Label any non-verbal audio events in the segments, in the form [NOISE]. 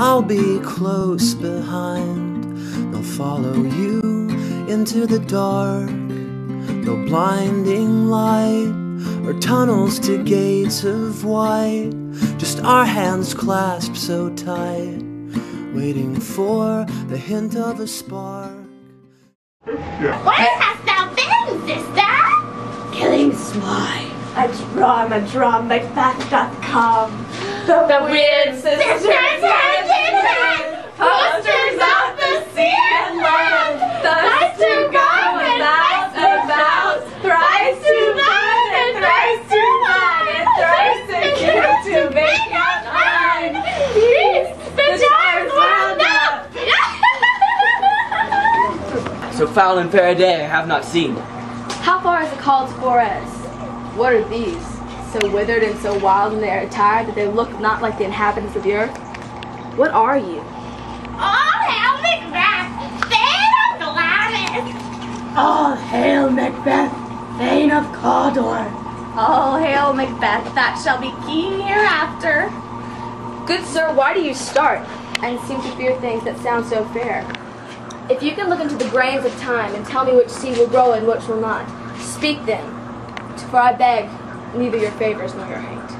I'll be close behind. They'll follow you into the dark, no blinding light or tunnels to gates of white. Just our hands clasped so tight, waiting for the hint of a spark. Where hast thou been, sister? Killing swine. A drum, a drum, Macbeth doth come. The, The weird sisters Sisters hand in hand, posters of the sea and land, thus to go about, about, thrice to one and thrice to one and thrice to give to make up nine. Peace, the times [LAUGHS] wound up. So foul and fair day I have not seen. How far is it called to Forres? What are these? So withered and so wild in their attire that they look not like the inhabitants of the earth? What are you? All hail Macbeth, Thane of Cawdor. All hail Macbeth, that shall be king hereafter. Good sir, why do you start and seem to fear things that sound so fair? If you can look into the grains of time and tell me which seed will grow and which will not, speak then, for I beg neither your favors nor your hate.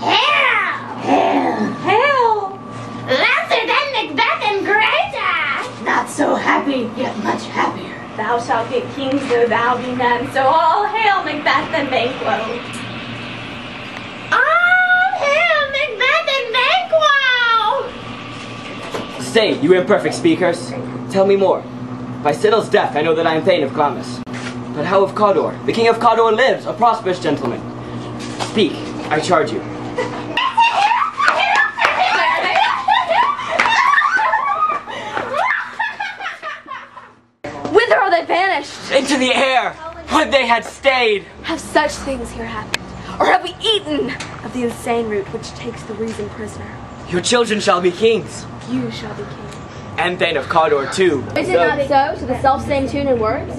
Hail! Hail. Hail! Lesser than Macbeth and greater. Not so happy, yet much happier. Thou shalt get kings though thou be none, so all hail Macbeth and Banquo. All hail Macbeth and Banquo. You imperfect speakers. Tell me more. By Sinel's death, I know that I am Thane of Glamis. But how of Cawdor? The king of Cawdor lives, a prosperous gentleman. Speak, I charge you. Whither are they vanished? Into the air! Would they had stayed! Have such things here happened? Or have we eaten of the insane root which takes the reason prisoner? Your children shall be kings. You shall be king. And Thane of Cawdor too. Is it not so to the self-same tune and words?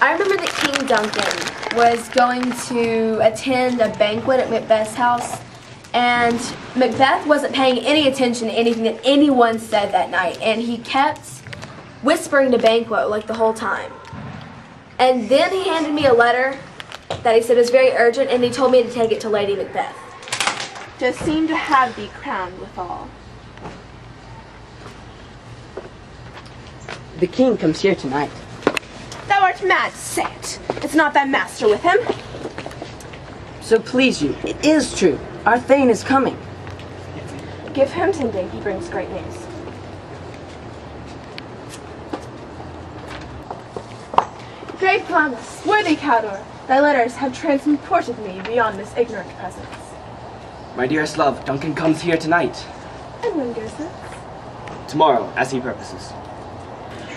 I remember that King Duncan was going to attend a banquet at Macbeth's house, and Macbeth wasn't paying any attention to anything that anyone said that night, and he kept whispering to Banquo like the whole time. And then he handed me a letter that he said was very urgent, and he told me to take it to Lady Macbeth. Just seem to have thee crowned withal. The king comes here tonight. Thou art mad, say it. It's not thy master with him. So please you, it is true. Our Thane is coming. Give him tending, he brings great news. Great Glamis, worthy Cawdor, thy letters have transported me beyond this ignorant presence. My dearest love, Duncan comes here tonight. And when goes this? Tomorrow, as he purposes.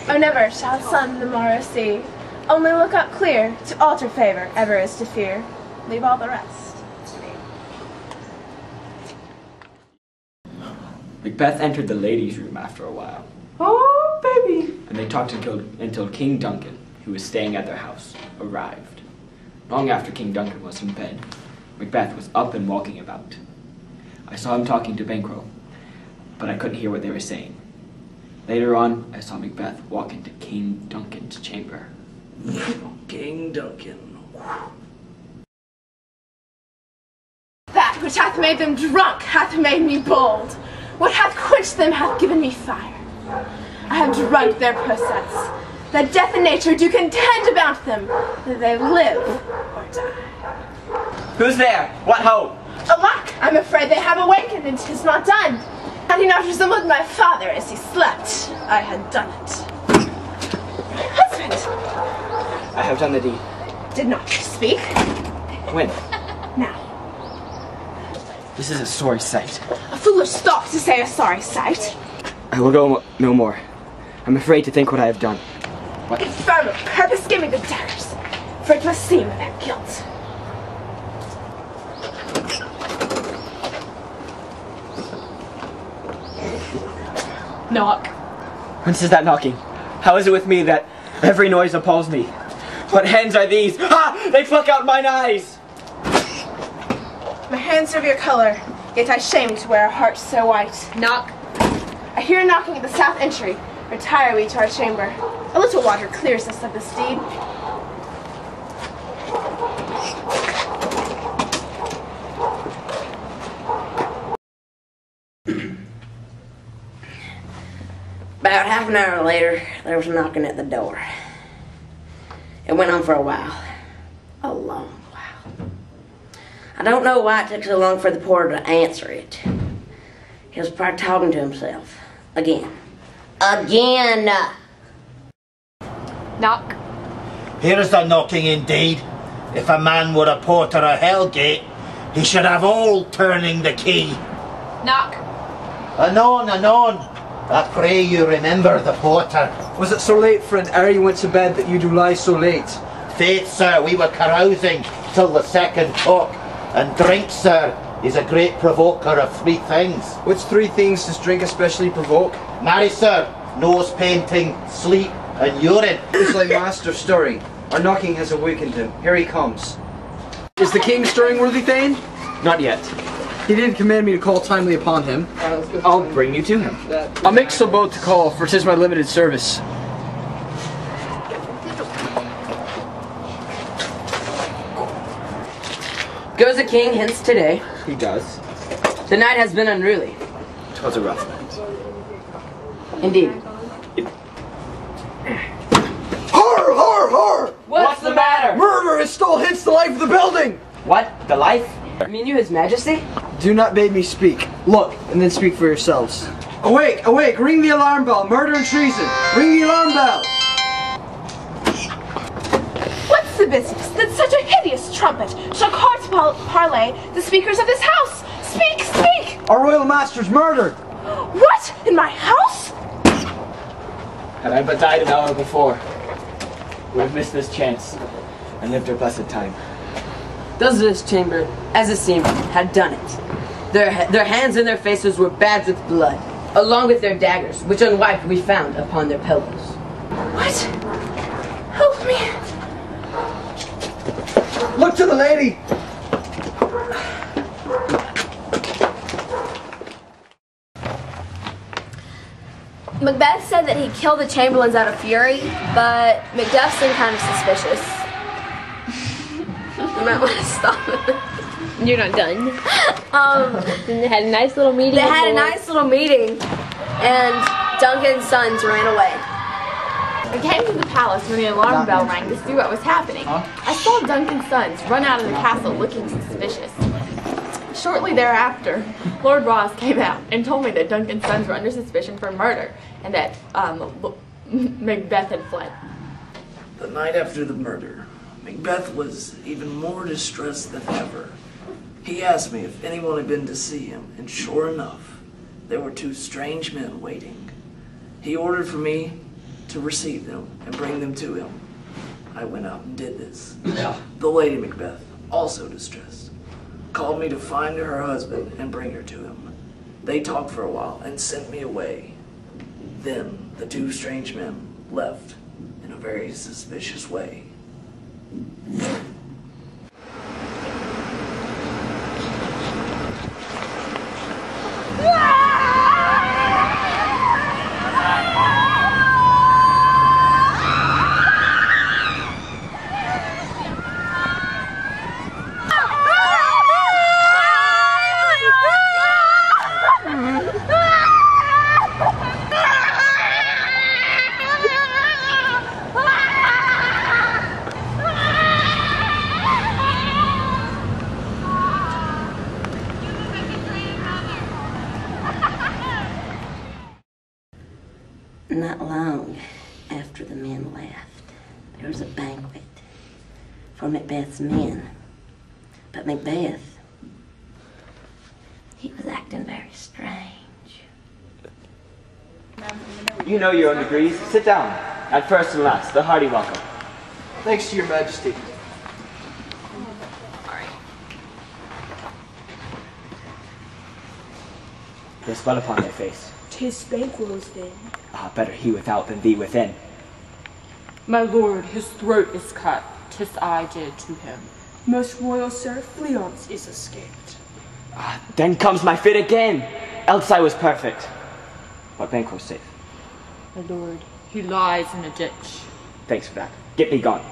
Oh, never shall sun the morrow see. Only look up clear, to alter favor ever is to fear. Leave all the rest to me. Macbeth entered the ladies' room after a while, Oh, baby. and they talked until, until King Duncan, who was staying at their house, arrived. Long after King Duncan was in bed, Macbeth was up and walking about. I saw him talking to Banquo, but I couldn't hear what they were saying. Later on, I saw Macbeth walk into King Duncan's chamber. King Duncan. That which hath made them drunk hath made me bold. What hath quenched them hath given me fire. I have drunk their process. That death and nature do contend about them, that they live or die. Who's there? What ho? Alack, I'm afraid they have awakened and 'tis not done. Had he not resembled my father as he slept, I had done it. Husband, I have done the deed. did not you speak? When? Now, This is a sorry sight. a foolish thought to say a sorry sight. I will go no more. I'm afraid to think what I have done. What? Confirm of purpose, give me the daggers, for it must seem of their guilt. Knock. Whence is that knocking? How is it with me that every noise appalls me? What hands are these? Ha! They pluck out mine eyes! My hands are of your color, yet I shame to wear a heart so white. Knock. I hear knocking at the south entry. Retire we to our chamber. A little water clears us of this deed. [CLEARS THROAT] About half an hour later, there was knocking at the door. It went on for a while. A long while. I don't know why it took so long for the porter to answer it. He was probably talking to himself. Again. Again! Knock. Here's the knocking indeed. If a man were a porter of Hellgate, he should have all turning the key. Knock. Anon, anon. I pray you remember the porter. Was it so late, friend, ere you went to bed that you do lie so late? Faith, sir, we were carousing till the second cock. And drink, sir, is a great provoker of three things. Which three things does drink especially provoke? Marry, sir, nose painting, sleep, and urine. It's like Master stirring. Our knocking has awakened him. Here he comes. Is the king stirring, worthy Thane? Not yet. He didn't command me to call timely upon him. I'll bring you to him. I'll make so bold to call, for 'tis my limited service. Goes the king hence today. He does. The night has been unruly. Twas a rough night. Indeed. Har, har, har! What's, the matter? Murder has stole hence the life of the building! What? The life? mean you, his majesty? Do not bid me speak. Look, and then speak for yourselves. Awake, awake, ring the alarm bell. Murder and treason. Ring the alarm bell. What's the business that such a hideous trumpet shall cart par- parlay the speakers of this house? Speak, speak! Our royal master's murdered. What? In my house? Had I but died an hour before, would have missed this chance and lived our blessed time. Those of this chamber, as it seemed, had done it. Their, their hands and their faces were babbed with blood, along with their daggers, which unwiped we found upon their pillows. What? Help me. Look to the lady. Macbeth said that he killed the Chamberlains out of fury, but Macduff seemed kind of suspicious. [LAUGHS] you might want to stop. You're not done. [LAUGHS] Um, And they had a nice little meeting. they had a nice little meeting, and Duncan's sons ran away. I came to the palace when the alarm bell rang to see what was happening. I saw Duncan's sons run out of the castle looking suspicious. Shortly thereafter, Lord Ross came out and told me that Duncan's sons were under suspicion for murder and that um, Macbeth had fled. The night after the murder, Macbeth was even more distressed than ever. He asked me if anyone had been to see him, and sure enough, there were two strange men waiting. He ordered for me to receive them and bring them to him. I went out and did this. The Lady Macbeth, also distressed, called me to find her husband and bring her to him. They talked for a while and sent me away. Then the two strange men left in a very suspicious way. Not long after the men left, there was a banquet for Macbeth's men. But Macbeth, he was acting very strange. You know your own degrees. Sit down. At first and last, the hearty welcome. Thanks to your majesty. There's blood upon their face. Tis Banquo's then. Ah, better he without than thee within. My lord, his throat is cut. Tis I did to him. Most royal sir, Fleance is escaped. Then comes my fit again. Else I was perfect. But Banquo's safe. My lord, he lies in a ditch. Thanks for that. Get me gone.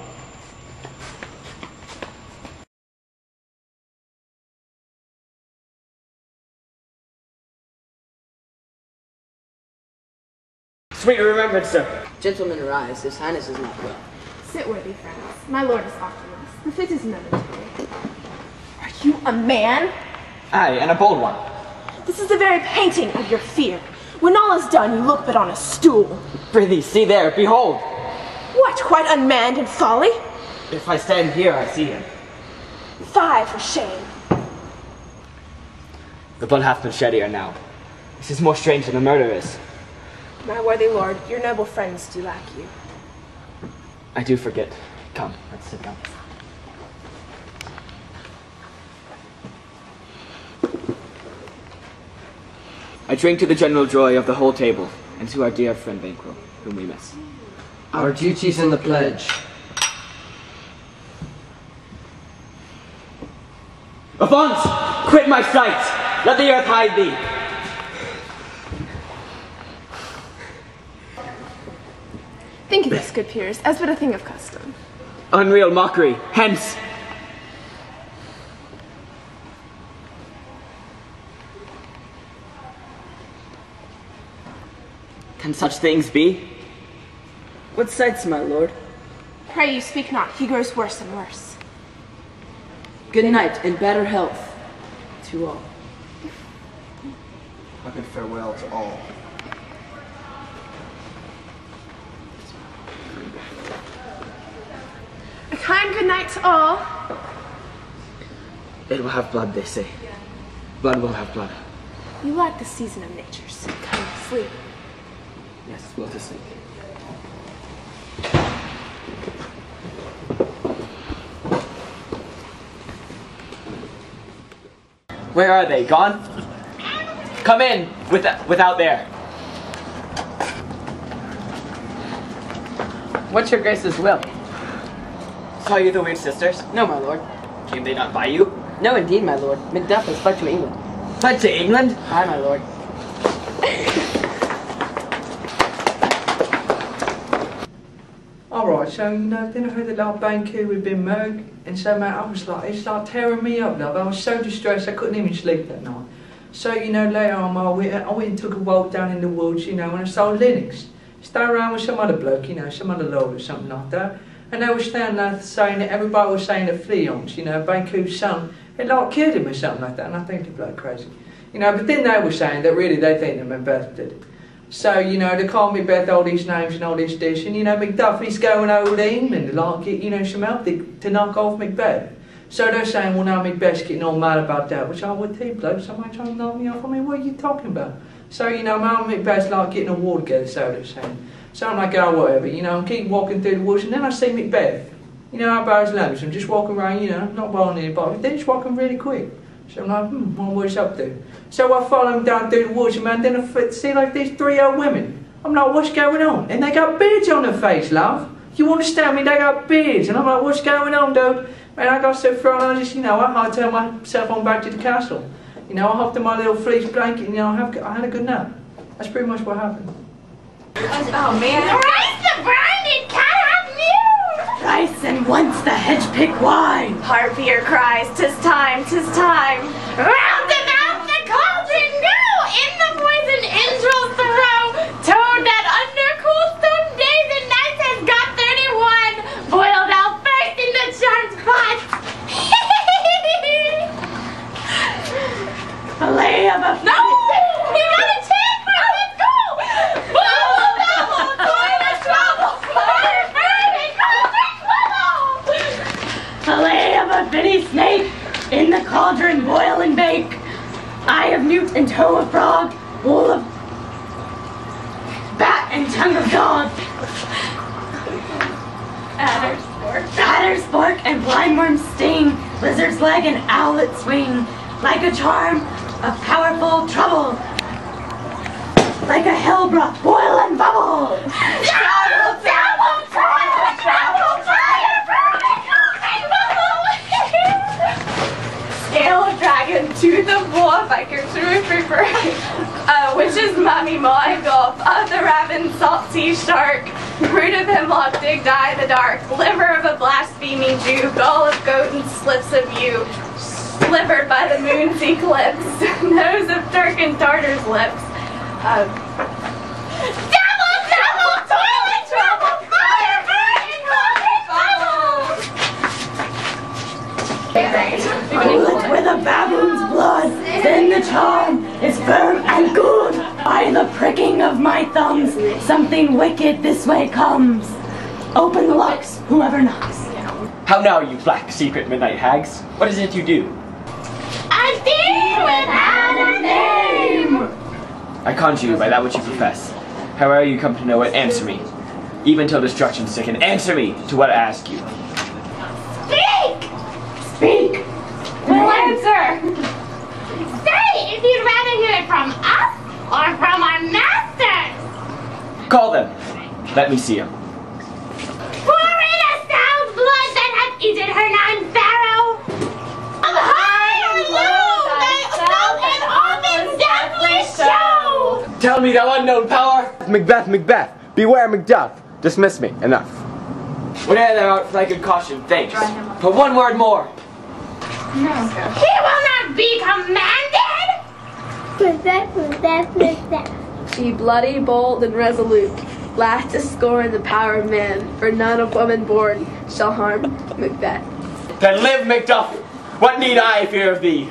Sweet remembrance, sir. Gentlemen, arise. His Highness is not well. Sit, worthy friends. My lord is Oculus. The fit is momentary. Are you a man? Aye, and a bold one. This is the very painting of your fear. When all is done, you look but on a stool. Prithee, see there, behold. What, quite unmanned in folly? If I stand here, I see him. Fie for shame. The blood hath been shed ere now. This is more strange than the murder is. My worthy lord, your noble friends do lack you. I do forget. Come, let's sit down. I drink to the general joy of the whole table, and to our dear friend Banquo, whom we miss. Our duties in the pledge. Avaunt! Quit my sight! Let the earth hide thee! Think of good peers, as but a thing of custom. Unreal mockery, hence! Can such things be? What sights, my lord? Pray you speak not. He grows worse and worse. Good night and better health to all. I bid farewell to all. Kind good night to all. It will have blood, they say. Blood will have blood. You like the season of nature's come sleep. Yes, will to sleep. Where are they? Gone? Come in, with, without there. What's your grace's will? Saw you the weird sisters? No, my lord. Came they not by you? No, indeed, my lord. Macduff has fled to England. Fled to England? Aye, my lord. Alright, so you know, then I heard that like Banquo had been murdered, and so man, I was like, it's like tearing me up, love. I was so distressed, I couldn't even sleep that night. So, you know, later on, I went, I went and took a walk down in the woods, you know, and I saw Lennox. Stay around with some other bloke, you know, some other lord or something like that. And they were standing there saying that everybody was saying that Fleance, you know, Banquo's son, had like killed him or something like that, and I think they're bloody crazy. You know, but then they were saying that really they think that Macbeth did. So, you know, they call Macbeth all these names and all this dish, and you know, McDuffie's going over to England like you know, some help to, to knock off Macbeth. So they're saying, well, now Macbeth's getting all mad about that, which oh, I would too, bloke. Somebody trying to knock me off. I mean, what are you talking about? So, you know, my Macbeth's like getting a war together, so they're saying. So I'm like, oh, whatever, you know, I'm keep walking through the woods, and then I see Macbeth. You know, about his lungs. I'm just walking around, you know, not bothering anybody. But then he's walking really quick. So I'm like, hmm, what's up to? So I follow him down through the woods, and man, then I see like these three old women. I'm like, what's going on? And they got beards on their face, love. You understand me? They got beards. And I'm like, what's going on, dude? Man, I got so frightened, I just, you know, I had to turn myself on back to the castle. You know, I hopped in my little fleece blanket, and, you know, I, have, I had a good nap. That's pretty much what happened. Oh man. Rice the branded cat have! Rice and once the hedge pick wine. Harpier cries, tis time, tis time. Round about the cauldron go! In the poison entrails throw! Toad that under cool stone days and nights has got 31! Boiled out first in the charmed pot! Fillet of a no! You got a tip! Let's go! Bubble, bubble, toilet trouble! Fire, burning, cauldron, bubble! Fillet of a finny snake in the cauldron boil and bake. Eye of newt and toe of frog, wool of bat and tongue of dog. Adder's fork. Adder's fork and blindworm's sting, lizard's leg and owlet's wing, like a charm of powerful trouble. Like a hell broth, boil and bubble. Biker, true creeper. Uh, which is mummy my golf of the raven Salt Sea shark. Root of hemlock dig dye the dark. Liver of a blaspheming Jew. Gall of goat and slips of you. Slivered by the moon's eclipse. [LAUGHS] Nose of Turk and Tartar's lips. Uh, Devil, devil, toilet trouble, fire, burning, bubbles! With a baboon's blood, then the charm is firm and good. By the pricking of my thumbs, something wicked this way comes. Open the locks, whoever knocks. How now, you black secret midnight hags? What is it you do? A demon without a name! I conjure you by that which you profess. However you come to know it, answer me. Even till destruction sicken, answer me to what I ask you. Speak! Speak! We'll answer! Say if you'd rather hear it from us or from our masters! Call them. Let me see them. For in a sound blood that hath eaten her nine pharaoh! Of high or low, they felt an often deathly show! Tell me, thou unknown power! Macbeth, Macbeth, beware Macduff. Dismiss me. Enough. Whene'er thou art flagged caution, thanks. But one word more. No. He will not be commanded! Macbeth, Macbeth, Macbeth. Be bloody, bold, and resolute. Laugh to scorn the power of man, for none of woman born shall harm Macbeth. Then live, Macduff! What need I fear of thee?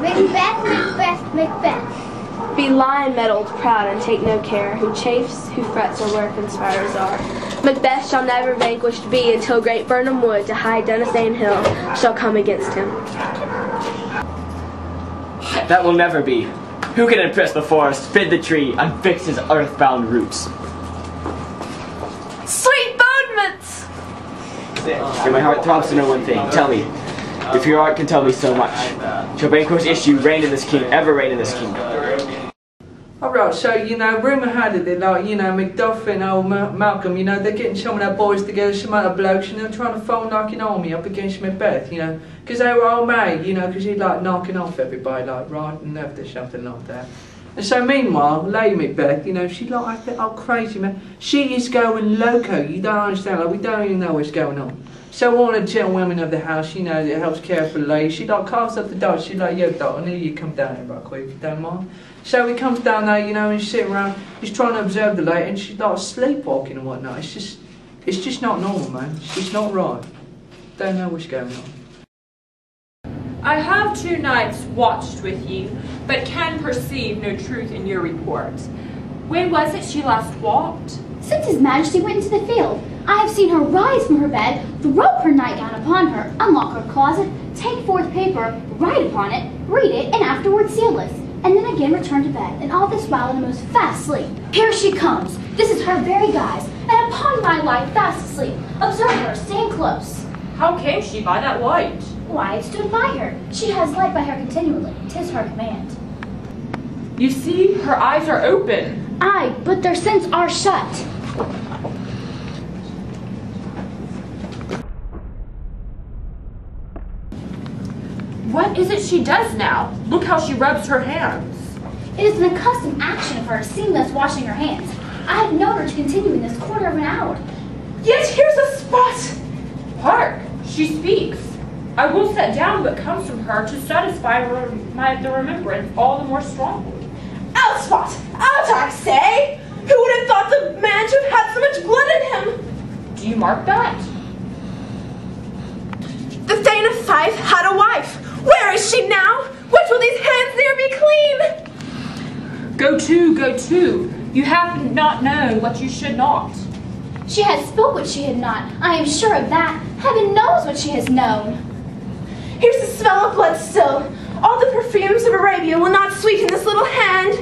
Macbeth, Macbeth, Macbeth. Be lion mettled, proud, and take no care who chafes, who frets, or where conspirers are. Macbeth shall never vanquished be until great Birnam Wood to high Dunsinane Hill shall come against him. That will never be. Who can impress the forest, fid the tree, and fix his earthbound roots? Sweet bodements! And my heart throbs to know one thing. Tell me, if your art can tell me so much, shall Banquo's issue reign in this king, ever reign in this kingdom? Alright, so you know, rumour had it that like, you know, Macduff and old Ma- Malcolm, you know, they're getting some of their boys together, some other blokes, and they're trying to phone like an army up against Macbeth, you know, because they were old mate, you know, because he'd like knocking off everybody, like right and left or something like that. And so meanwhile, Lady Macbeth, you know, she like acting all oh, crazy, man. She is going loco. You don't understand. Like we don't even know what's going on. So one of the gentlewomen of the house, you know, that helps care for the lady, she like calls up the dog. She's like, "Yo, dog, I need you to come down here right quick, if you don't mind." So he comes down there, you know, and he's sitting around. He's trying to observe the lady, and she's like sleepwalking and whatnot. It's just, it's just not normal, man. It's not right. Don't know what's going on. I have two nights watched with you, but can perceive no truth in your report. When was it she last walked? Since His Majesty went into the field, I have seen her rise from her bed, throw her nightgown upon her, unlock her closet, take forth paper, write upon it, read it, and afterwards seal this, and then again return to bed, and all this while in a most fast sleep. Here she comes. This is her very guise, and upon my life fast asleep. Observe her, stand close. How came she by that light? Why, it stood by her. She has light by her continually. Tis her command. You see, her eyes are open. Aye, but their sense are shut. What is it she does now? Look how she rubs her hands. It is an accustomed action of her, seen thus washing her hands. I have known her to continue in this quarter of an hour. Yet here's a spot! Hark! She speaks. I will set down what comes from her to satisfy her, my, the remembrance all the more strongly. Out, Spot! Out, I say! Who would have thought the man to have had so much blood in him? Do you mark that? The Thane of Fife had a wife. Where is she now? Which will these hands near be clean? Go to, go to. You have not known what you should not. She has spoke what she had not. I am sure of that. Heaven knows what she has known. Here's the smell of blood still. All the perfumes of Arabia will not sweeten this little hand.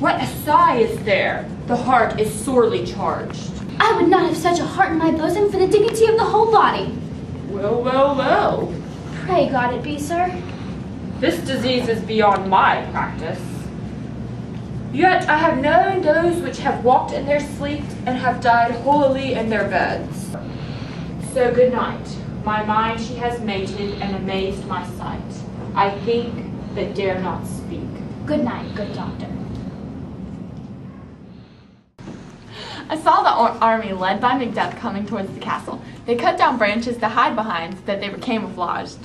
What a sigh is there? The heart is sorely charged. I would not have such a heart in my bosom for the dignity of the whole body. Well, well, well. Pray God it be, sir. This disease is beyond my practice. Yet I have known those which have walked in their sleep and have died holily in their beds. So good night. My mind she has mated and amazed my sight. I think, but dare not speak. Good night, good doctor. I saw the ar- army led by Macbeth coming towards the castle. They cut down branches to hide behind so that they were camouflaged.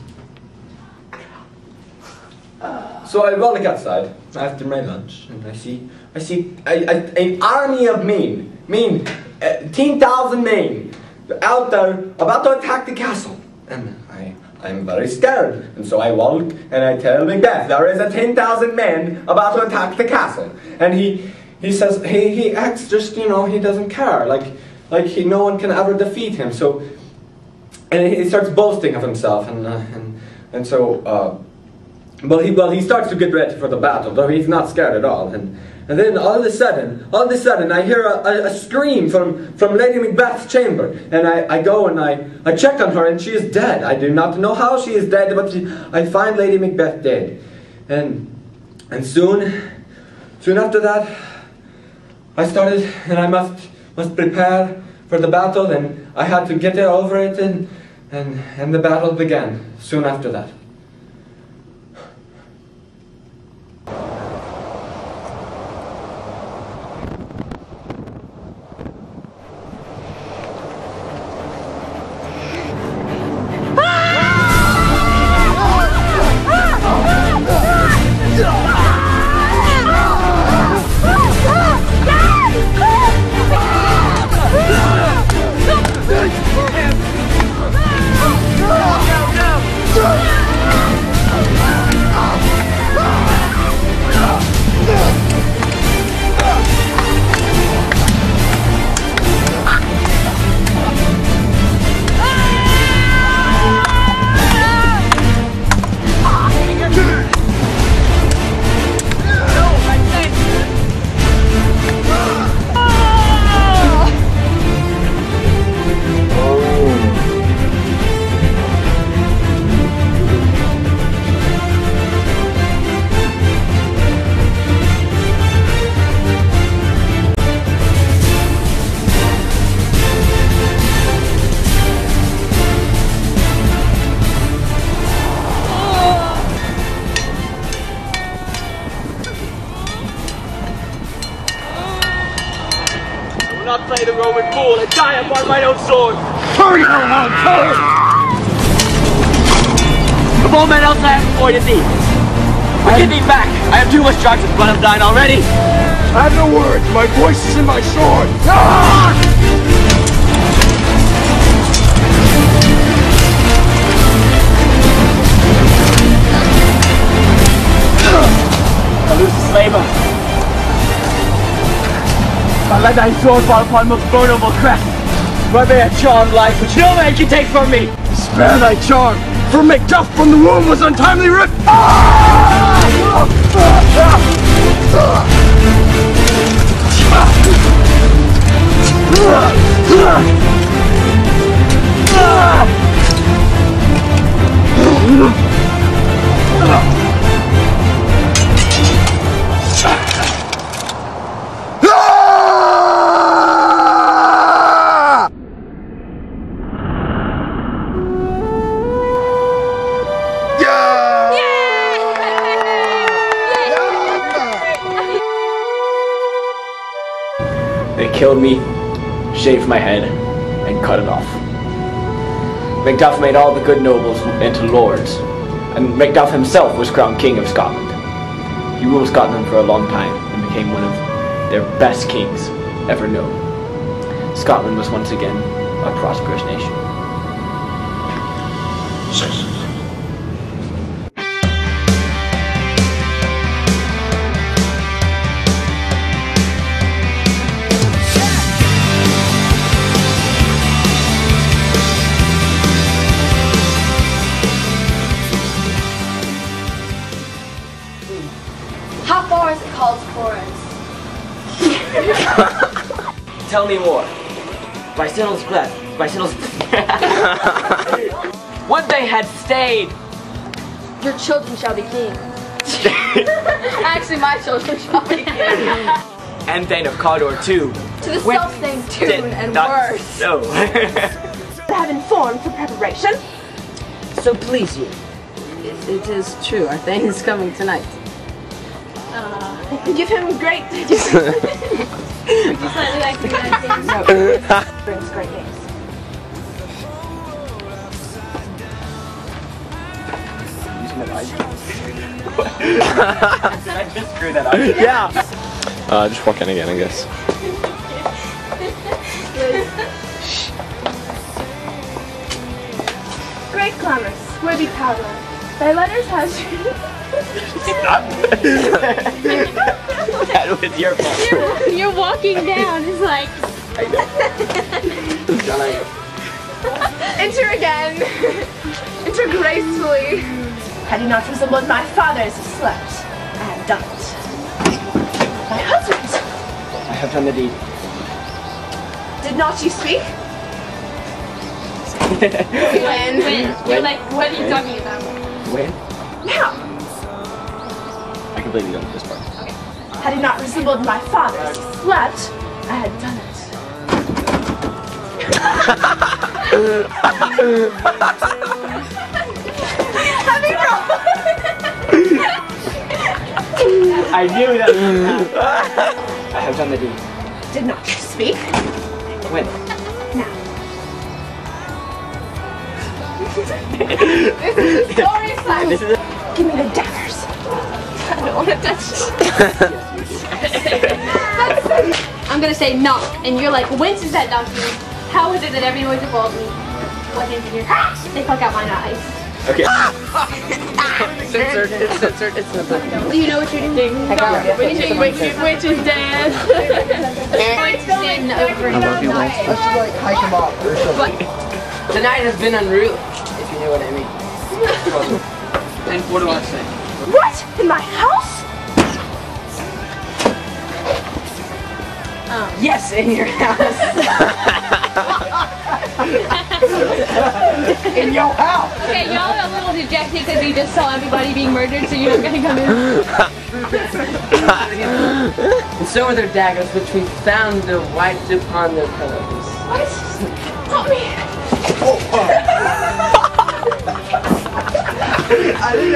So I walk outside after my lunch, and I see, I see a, a, an army of men, men, uh, ten thousand men, out there about to attack the castle, and I, I'm very scared, and so I walk and I tell Macbeth there is a ten thousand men about to attack the castle, and he, he says he, he acts just you know he doesn't care, like, like he, no one can ever defeat him, so, and he starts boasting of himself, and, uh, and, and so. Uh, he well he starts to get ready for the battle, though he's not scared at all. And and then all of a sudden, all of a sudden, I hear a, a, a scream from, from Lady Macbeth's chamber, and I, I go and I, I check on her, and she is dead. I do not know how she is dead, but she, I find Lady Macbeth dead. And and soon, soon after that, I started, and I must must prepare for the battle, and I had to get over it, and and and the battle began soon after that. Not play the Roman fool and die upon my own sword. Turn, hellhound, turn! Of all men else I have avoided thee. But give me back. I have too much drugs with blood of thine already. I have no words. My voice is in my sword. Ah! I lose the slaver. I let thy sword fall upon most vulnerable crest. Where may a charmed life which no man can take from me. Spare thy charm, for Macduff from the womb was untimely ripped. Ah! Killed me, shaved my head, and cut it off. Macduff made all the good nobles into lords, and Macduff himself was crowned King of Scotland. He ruled Scotland for a long time and became one of their best kings ever known. Scotland was once again a prosperous nation. How far is it called Florence? [LAUGHS] Tell me more. By Sinel's breath. By Sinel's... Would they had stayed! Your children shall be king. [LAUGHS] Actually, my children shall be king and then of Cawdor too. to the Went- self-same tune and not worse. [LAUGHS] So. Having form for preparation. So please you. It, it is true. Our thing is coming tonight. [LAUGHS] Give him great. [LAUGHS] [LAUGHS] Brings great news. I just screwed that up. yeah. Uh, just walk in again, I guess. Great clamors, worthy power. Thy letters has that was your fault. You're, you're walking down. It's like. Enter again. Enter gracefully. Had he not resembled my father as he slept, I have done it. My husband, I have done the deed. did not you speak? [LAUGHS] When? When? You're like, what are you talking about? When? Now, I completely know this part. had he not resembled my father slept, I had done it. I knew that I have done the deed. Did not speak? When? This is story time. This is Give me the daggers. I don't want to touch it. I'm gonna say knock, and you're like, whence is that document? How is it that every noise involves me? What in here? Ah, they fuck out my eyes. Okay. it's censored. It's censored. It's censored. Do you know what you're doing? Heck, I don't know. What do you think? Which, which is dead? Which sin over I should like hike him off or something. The night has been unruly, if you know what I mean. And what do I say? What? In my house? Um. Yes, in your house. [LAUGHS] In your house! Okay, y'all are a little dejected because we just saw everybody being murdered, so you're not gonna come in. [LAUGHS] and so are their daggers, which we found wiped upon their pillows. What?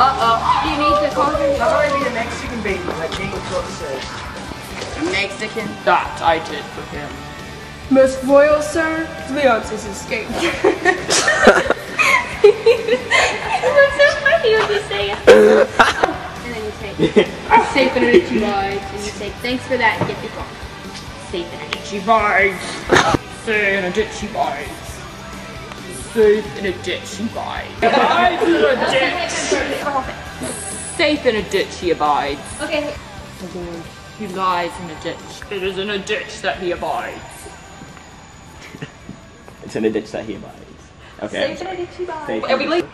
Uh-oh. You need the Mexican baby like says? Mexican? That I did for him. Most royal sir, Leonce has escaped. What's so funny when you say it? and then you say, safe in a ditchy vibes, and you say, thanks for that, and get the phone. Safe in a ditchy Ditchy vibes. Say in a ditchy vibes. Safe in a ditchy vibes. Abides [LAUGHS] in a ditch. Safe in a ditch he abides. Okay. He lies in a ditch. It is in a ditch that he abides. [LAUGHS] It's in a ditch that he abides. Okay. Safe in a ditchy vibes. Safe Are we late?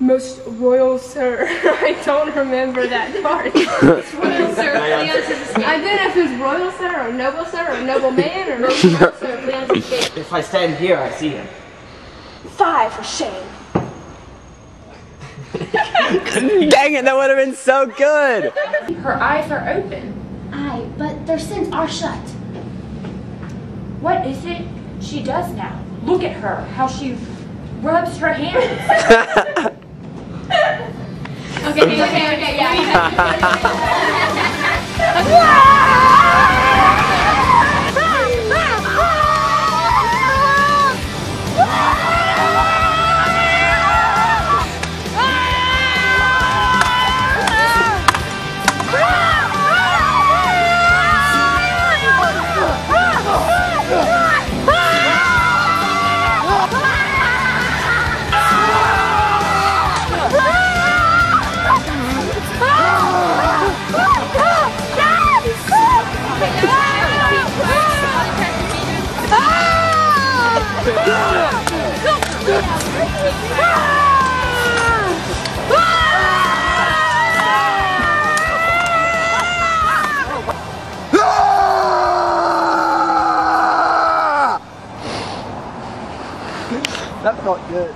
Most royal sir, [LAUGHS] I don't remember that part. royal sir, Leonce has escaped. I don't know if it's royal sir or noble sir or noble man or noble sir, Leonce escaped. If I stand here, I see him. Five for shame. [LAUGHS] Dang it, that would have been so good! Her eyes are open. Aye, but their sins are shut. What is it she does now? Look at her, how she rubs her hands. [LAUGHS] Okay, okay, okay, yeah. [LAUGHS] felt good.